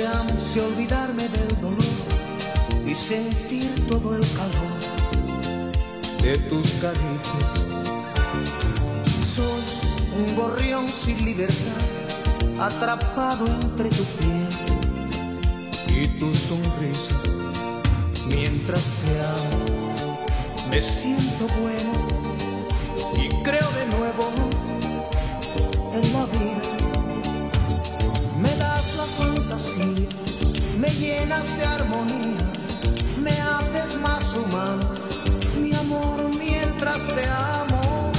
amo sé olvidarme del dolor y sentir todo el calor de tus caricias. Soy un gorrión sin libertad, atrapado entre tu piel y tu sonrisa. Mientras te amo, me siento bueno y creo de nuevo llenas de armonía, me haces más humano, mi amor, mientras te amo.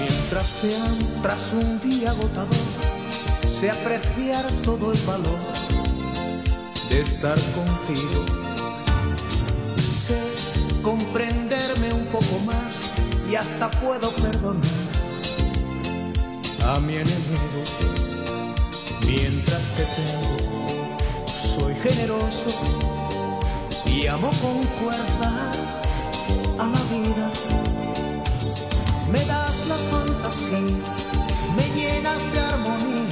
Mientras te amo, tras un día agotador, sé apreciar todo el valor de estar contigo. Hasta puedo perdonar a mi enemigo. Mientras te tengo, soy generoso y amo con fuerza a la vida. Me das la fantasía, me llenas de armonía,